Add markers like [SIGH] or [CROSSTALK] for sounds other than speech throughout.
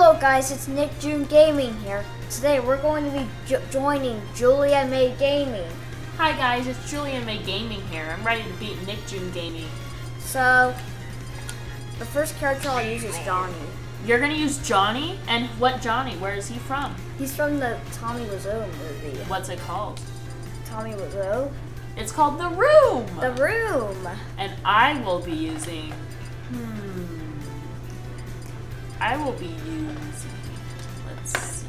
Hello guys, it's Nick June Gaming here. Today we're going to be jo joining Julia May Gaming. Hi guys, it's Julia May Gaming here. I'm ready to beat Nick June Gaming. So, the first character I'll use is Johnny. You're gonna use Johnny? And what Johnny? Where is he from? He's from the Tommy Wiseau movie. What's it called? Tommy Wiseau? It's called The Room! The Room! And I will be using... Hmm... I will be using... Let's see...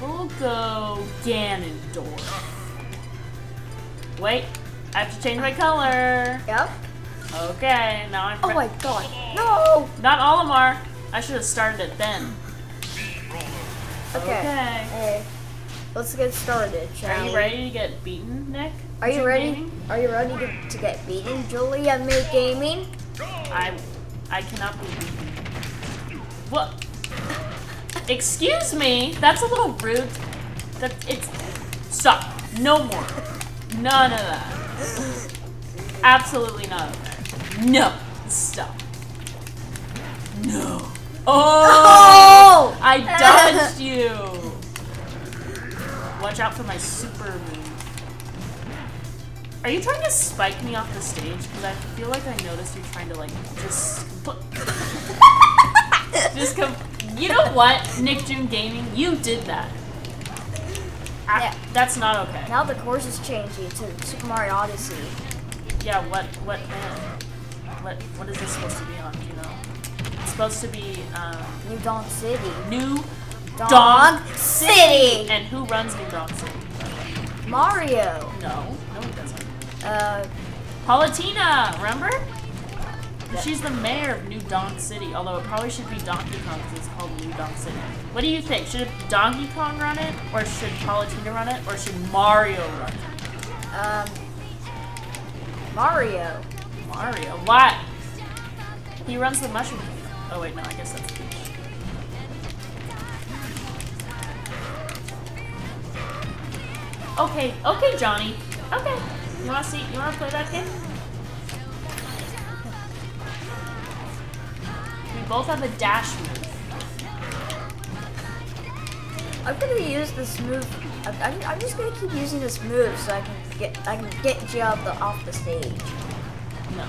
We'll go Ganondorf. Wait, I have to change my color. Yep. Okay, now I'm... Oh my god. No! Not Olimar. I should have started it then. Okay. Okay. Hey, let's get started, shall Are we? you ready to get beaten, Nick? Are you ready? Gaming? Are you ready to, to get beaten, Julia May Gaming? I I cannot be beaten. What? Excuse me? That's a little rude. That it's stop. No more. None of that. Absolutely none of that. No. Stop. No. Oh! oh! I dodged you. Watch out for my super move. Are you trying to spike me off the stage? Because I feel like I noticed you trying to like just put. Just come. You know what, Nick June Gaming, you did that. I- Yeah. That's not okay. Now the course is changing to Super Mario Odyssey. Yeah. What? What? What? What is this supposed to be on? You know? It's supposed to be um, New Donk City. New Dog, Dog City. And who runs New Dog City? Mario. No, no one doesn't. Uh, Paulatina, remember? She's the mayor of New Donk City, although it probably should be Donkey Kong because it's called New Donk City. What do you think? Should Donkey Kong run it, or should Paulatina run it, or should Mario run it? um, Mario. Mario, why? He runs the mushroom. Oh wait, no, I guess that's Peach. Okay, okay, Johnny. Okay. You wanna see? You wanna play that game? Both have a dash move. I'm gonna use this move. I'm, I'm, just gonna keep using this move so I can get I can get you off the off the stage. No.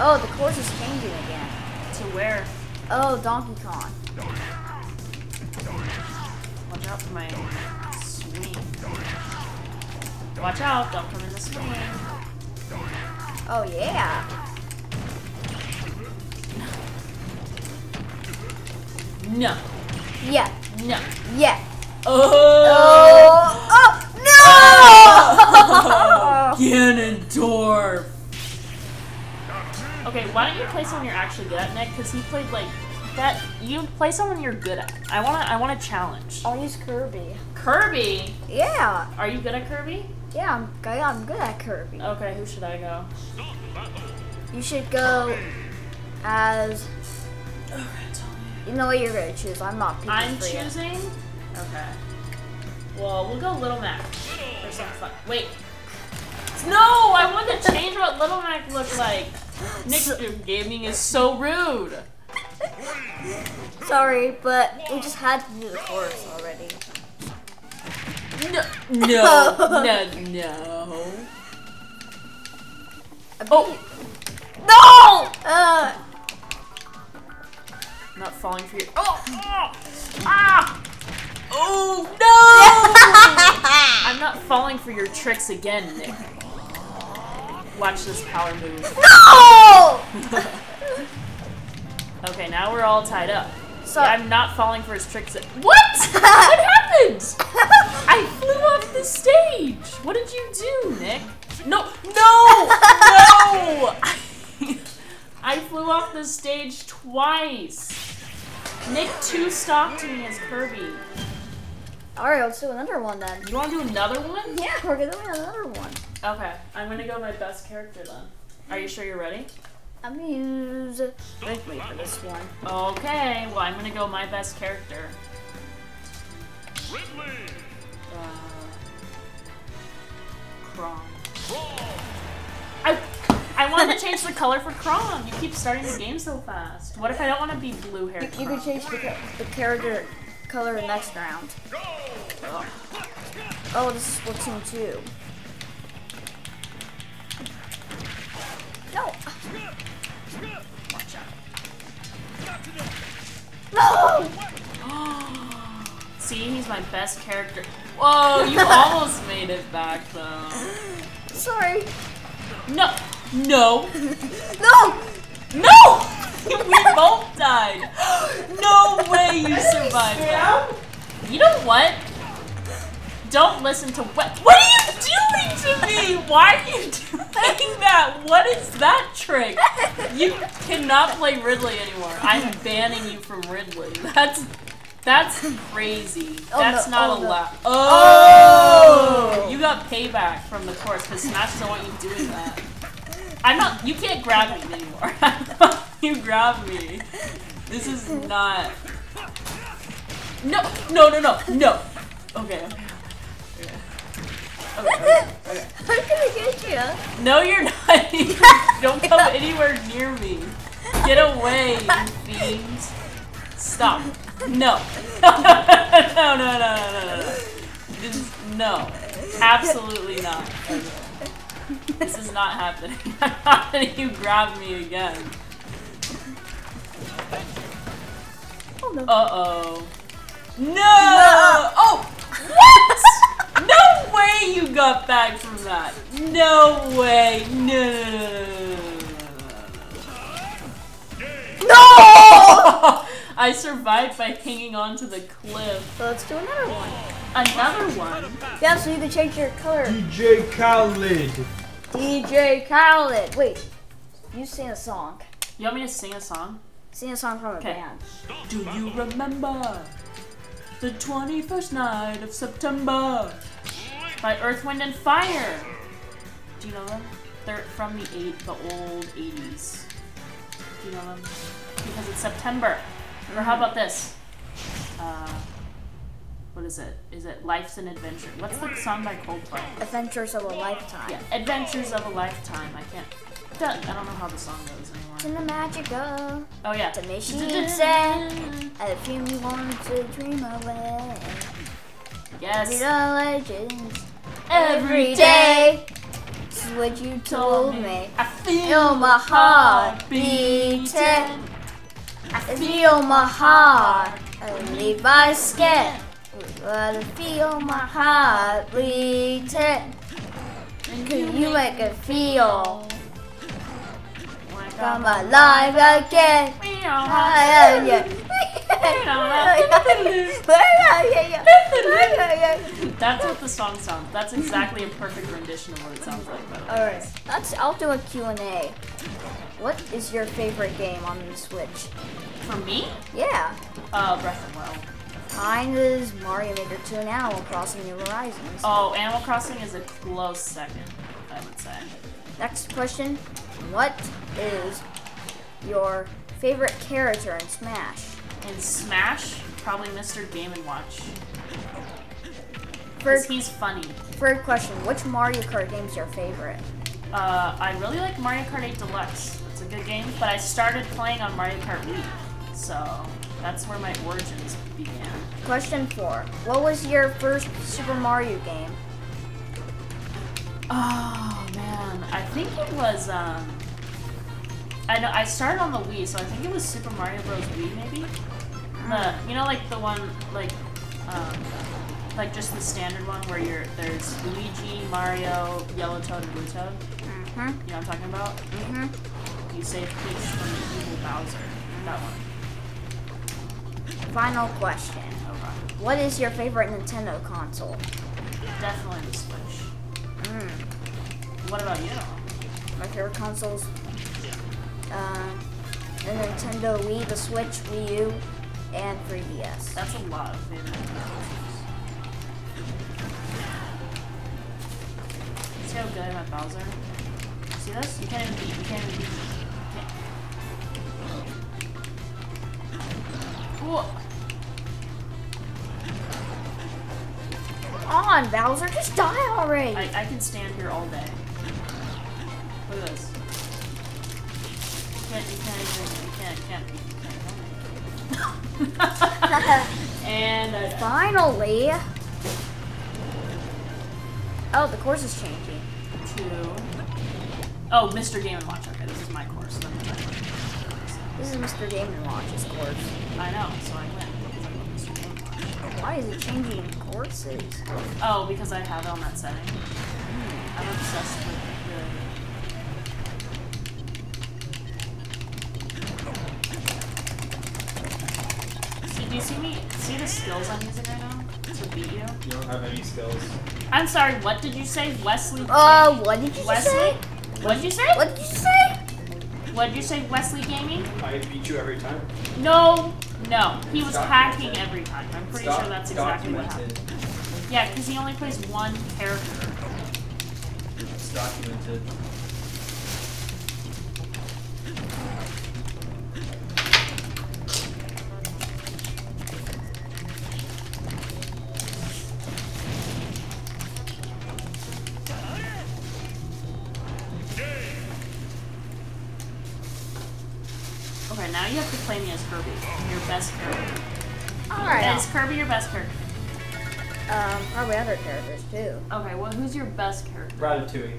Oh, the course is changing again. To where? Oh, Donkey Kong. Watch out for my swing. Watch out! Don't come in the swing. Oh yeah. No. Yeah. No. Yeah. Oh. Oh, oh no! [LAUGHS] Ganondorf. Okay, why don't you play someone you're actually good at, Nick? Because he played like that. You play someone you're good at. I wanna. I want a challenge. I'll use Kirby. Kirby. Yeah. Are you good at Kirby? Yeah, I'm good. I'm good at Kirby. Okay, who should I go? You should go as you know what you're gonna choose. I'm not picking I'm for you. choosing. Okay. Well, we'll go Little Mac for some fun. Wait. No, I want to change what Little Mac looked like. Nick Gaming is so rude. Sorry, but we just had to do the chorus already. No, no, [LAUGHS] no, no. Oh, falling for you. Oh, oh, ah! Oh no! [LAUGHS] I'm not falling for your tricks again, Nick. Watch this power move. [LAUGHS] no! [LAUGHS] Okay, now we're all tied up. So- Yeah, I'm not falling for his tricks. What? what happened? I flew off the stage. What did you do, Nick? No, no, no! I flew off the stage twice. Nick two stopped me as Kirby. Alright, let's do another one then. You want to do another one? Yeah, we're gonna do another one. Okay, I'm gonna go my best character then. Are you sure you're ready? I'm gonna use Ridley for this one. Okay, well I'm gonna go my best character. Ridley! Uh, Chrom. I I wanted to change the color for Chrom. You keep starting the game so fast. What if I don't want to be blue hair? You, you can change the, the character color next round. Oh, oh this is Splatoon 2. No! Watch out. No! See, he's my best character. Whoa, you [LAUGHS] almost made it back though. Sorry. No, [LAUGHS] no, No! no! [LAUGHS] we both died. No way you survived that. You know what? Don't listen to what. What are you doing to me? Why are you doing that? What is that trick? You cannot play Ridley anymore. I'm banning you from Ridley. That's that's crazy. Oh, That's no. not Oh, no. allowed. Oh! Oh! You got payback from the course because Smash doesn't want you doing that. I'm not. You can't grab me anymore. [LAUGHS] you grab me. This is not. No, no, no, no, no. Okay. Okay. Okay. Okay. okay. I'm gonna get you. No, you're not. [LAUGHS] Don't come anywhere near me. Get away, you fiends. Stop. No. [LAUGHS] No, no, no, no, no, no, no. This no. Absolutely not. [LAUGHS] This is not happening. [LAUGHS] I'm not letting you grab me again. Oh no. Uh-oh. No! Oh! What? [LAUGHS] No way you got back from that. No way. No, no, no, no, no, no, no, no. no! I survived by hanging onto the cliff. So let's do another one. Another one. Yeah, so you can change your color. DJ Khaled. DJ Khaled. Wait, you sing a song. You want me to sing a song? Sing a song from a Okay. band. Do you remember the 21st night of September by Earth, Wind, and Fire? Do you know them? They're from the eight, the old 80s. Do you know them? Because it's September. Or how about this? Uh, what is it? Is it Life's an Adventure? What's the song by Coldplay? Adventures of a Lifetime. Yeah, Adventures of a Lifetime. I can't. I don't know how the song goes In anymore. the magic of Oh yeah. the machine [LAUGHS] set, the few you want to dream away. Read Yes. the legends Every day. This is what you told me. I feel my heart beating. I feel my heart and leave my skin. I feel my heart beating. Can you make it feel come alive again? Yeah. That's what the song sounds. That's exactly a perfect rendition of what it sounds like. Way. Alright, let's, I'll do a Q&A. What is your favorite game on the Switch? For me, Yeah, uh, Breath of the Wild. Mine is Mario Maker 2 and Animal Crossing New Horizons. Oh, Animal Crossing is a close second, I would say. Next question, what is your favorite character in Smash? In Smash, probably Mr. Game and Watch. Third, Because he's funny. third question, which Mario Kart game is your favorite? Uh, I really like Mario Kart 8 Deluxe. It's a good game, but I started playing on Mario Kart Wii, so that's where my origins began. Question four, what was your first Super Mario game? Oh man, I think it was. Um, I know I started on the Wii, so I think it was Super Mario Bros. Wii, maybe. The you know like the one like um, like just the standard one where you're there's Luigi, Mario, Yellow Toad, and Blue Toad. Mm-hmm, You know what I'm talking about? mm-hmm. You save Peach from the evil Bowser. That one. Final question, Okay. what is your favorite Nintendo console? Definitely the Switch. Mm. What about you? My favorite consoles, uh, the Nintendo Wii, the Switch, Wii U, and 3DS. That's a lot of favorite consoles. See how good at Bowser? See this? You can't even beat. You can't even beat. Me. You can't. Whoa. Come on, Bowser, just die already! I, I can stand here all day. Look at this. can't, you can't even, you can't, can't, you can't. [LAUGHS] and uh, Finally. Oh, the course is changing. two. Oh, Mr. Game and Watch. Okay, this is my course. Then my course. This is Mr. Game and Watch's course. I know, so I win because I love Mr. Game and Watch. Why is it changing courses? Oh, because I have it on that setting. I'm obsessed with the. See, do you see me? See the skills I'm using right now to beat you? You don't have any skills. I'm sorry. What did you say, Wesley? Uh, what did you Wesley? say? What did you say? What did you say? What did you say, Wesley Gaming? I beat you every time. No, no. He was Stop hacking it. every time. I'm pretty Stop sure that's exactly what happened. Yeah, because he only plays one character. It's documented. Best character. Alright. Is Kirby your best character? Um, probably other characters too. Okay, well, who's your best character? Ratatouille.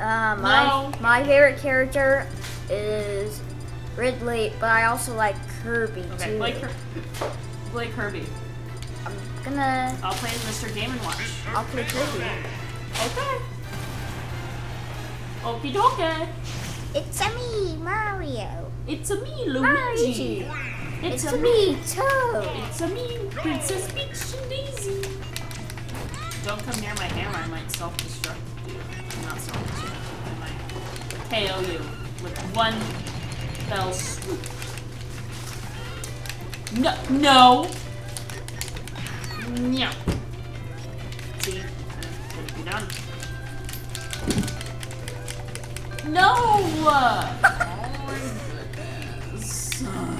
Um, my No. my favorite character is Ridley, but I also like Kirby Okay, too. Blake, Kir- Blake Kirby. I'm gonna I'll play as Mr. Game and Watch. I'll play Kirby. Okay. Okie dokie. It's a me, Mario. It's a me, Luigi. Luigi. It's, It's a a me. me, Toad. It's a me, Princess Peach and Daisy. Don't come near my hammer, I might self-destruct you. Not self-destruct, I might KO you with one fell swoop. No, no! No. See? Couldn't be done. No! [LAUGHS] Oh my goodness.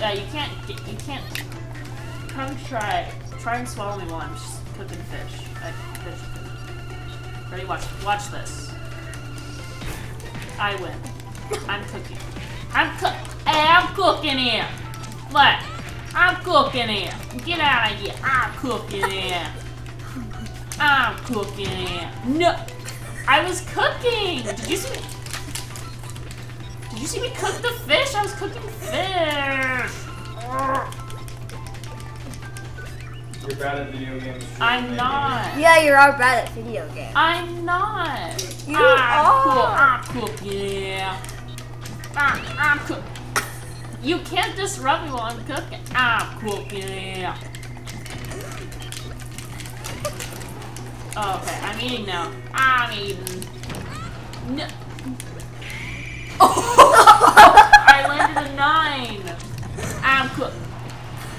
Uh, you can't you can't. Come try, try and swallow me while I'm cooking fish. Like fish. Ready? Watch, watch this. I win. I'm cooking. I'm cook. Hey, I'm cooking here. What? I'm cooking here. Get out of here. I'm cooking here. I'm cooking here. No, I was cooking. Did you see you see me cook the fish? I was cooking fish. You're bad at video games. I'm not. Yeah, you're all bad at video games. I'm not. You I'm Cool. are. I'm cooking. Yeah. I'm, I'm cook. You can't disrupt me while I'm cooking. I'm cooking. Yeah. Oh, okay, I'm eating now. I'm eating. No. [LAUGHS] I landed a nine. I'm cook.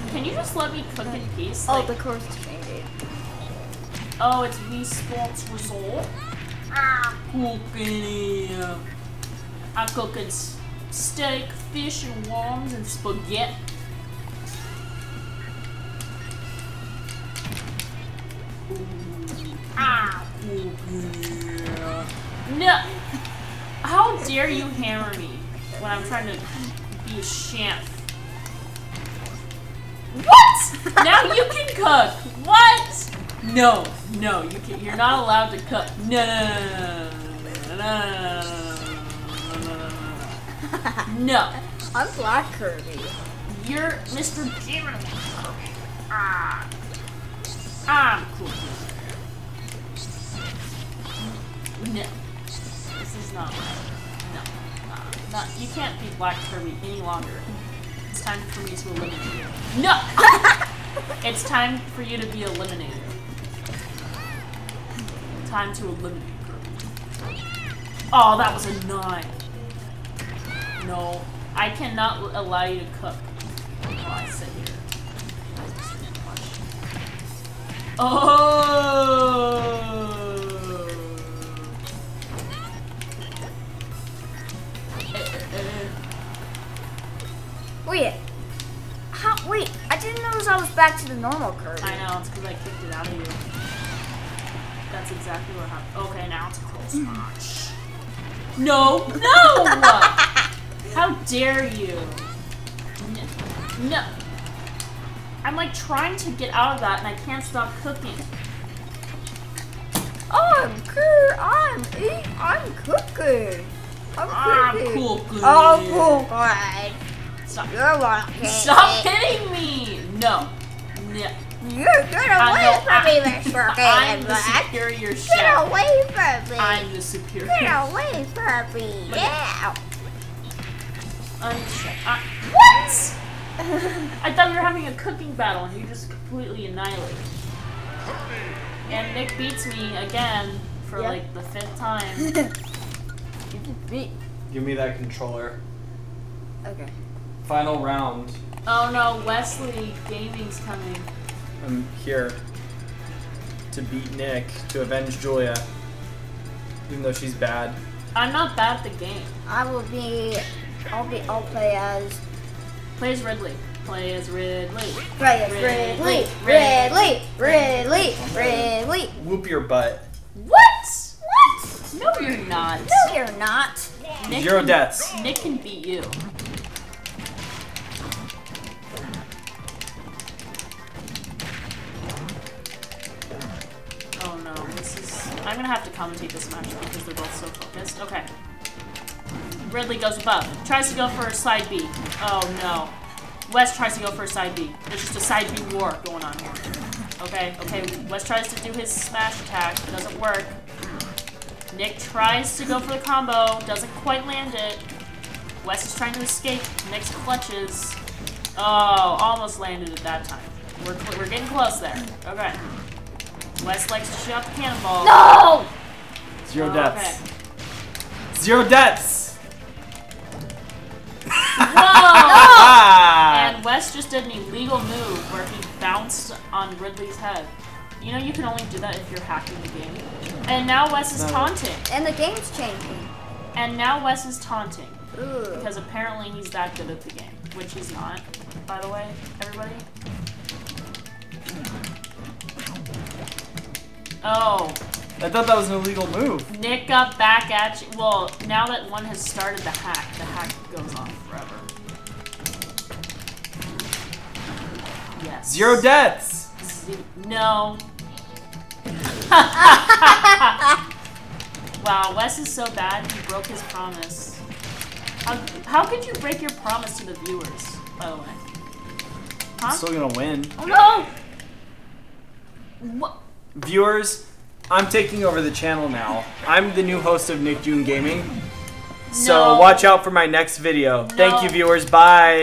Can you just let me cook in peace? Oh, Like- the course is changing. Oh, it's Wii Sports Resort. I'm cooking. here. I'm cooking steak, fish, and worms and spaghetti. Ooh, I'm cooking. here. No. How dare you hammer me when I'm trying to be a champ? What? now you can cook. What? No, no, you can. You're not allowed to cook. No, no, no, no, no. I'm Black Kirby. You're Mr. Jimmy Kirby. Ah. Not. You can't be Black Kirby any longer. It's time for me to eliminate you. No! [LAUGHS] it's time for you to be eliminated. Time to eliminate Kirby. Oh, that was a nine. No, I cannot allow you to cook while I sit here. Oh! Normal Kirby. I know, it's because I kicked it out of you. That's exactly what happened. Okay, now it's a close match. Mm. No, no! [LAUGHS] How dare you? No. I'm like trying to get out of that and I can't stop cooking. Oh, I'm cool. I'm eat. I'm cooking. I'm I'm cooking. cooking. I'm oh, cooking. Stop. You're walking. Stop hitting me! No. No. You get I away know, from me, I- Mr. [LAUGHS] I'm the Black. superior Get away from me. I'm the superior. Get away from me. Yeah. Uncheck. I- what? [LAUGHS] I thought we were having a cooking battle and you just completely annihilated. And Nick beats me again for Yeah. like the fifth time. [LAUGHS] You can beat Give me that controller. okay. Final round. Oh no, Wesley Gaming's coming. I'm here to beat Nick to avenge Julia, even though she's bad. I'm not bad at the game. I will be. I'll be. I'll play as. Play as Ridley. Play as Ridley. Play as Ridley, Ridley. Ridley. Ridley. Ridley. Whoop your butt. What? What? No, you're not. No, you're not. Nick Zero can, deaths. Nick can beat you. I'm gonna have to commentate this match because they're both so focused. Okay. Ridley goes above. Tries to go for a side B. Oh no. West tries to go for a side B. There's just a side B war going on here. Okay, okay. West tries to do his smash attack. It doesn't work. Nick tries to go for the combo. Doesn't quite land it. West is trying to escape. Nick's clutches. Oh, almost landed at that time. We're, we're getting close there. Okay. West likes to shoot out the cannonball. No. Zero Oh, deaths. okay. Zero deaths. Whoa! [LAUGHS] Ah! and West just did an illegal move where he bounced on Ridley's head. You know you can only do that if you're hacking the game. And now Wes is No. taunting. And the game's changing. And now Wes is taunting. Ooh. Because apparently he's that good at the game. Which he's not, by the way, everybody. Oh, I thought that was an illegal move. Nick got back at you. Well, now that one has started the hack, the hack goes on forever. Yes. Zero deaths. Z- no. [LAUGHS] wow, Wes is so bad, he broke his promise. How, how could you break your promise to the viewers, by the way? Huh? I'm still gonna win. oh no! What? Viewers, I'm taking over the channel now. I'm the new host of Nick June Gaming. So No. watch out for my next video. Thank you, viewers. Bye.